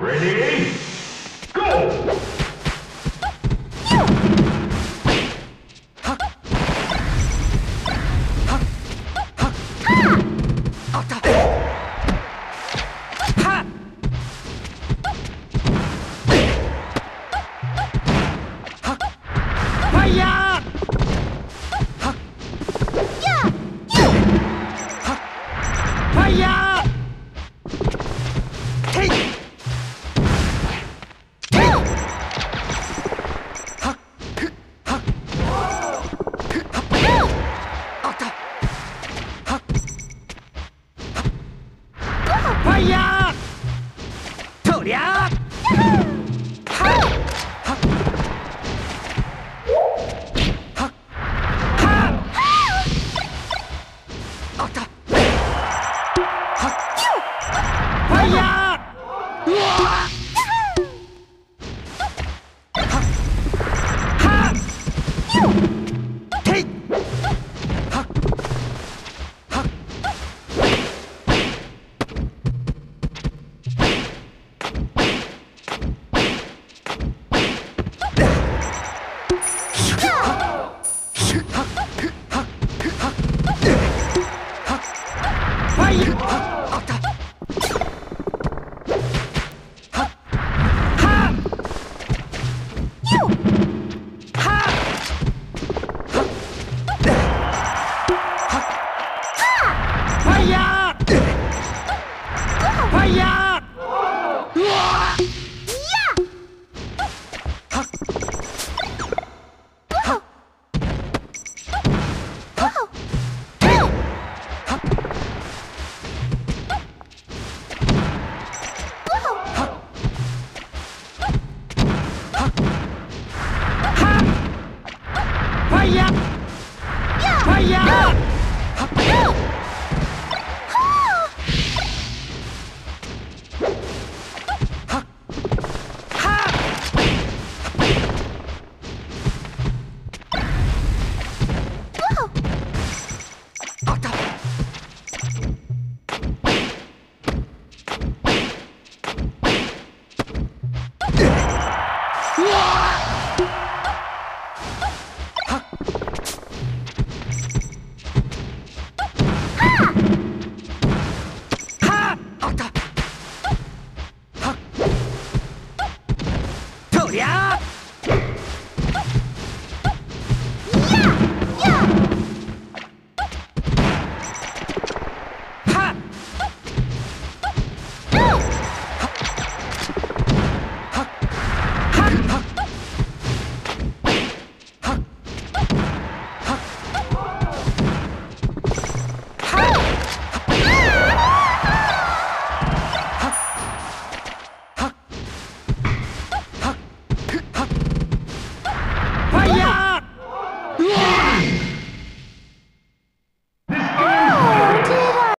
Ready? Go! 哎呀！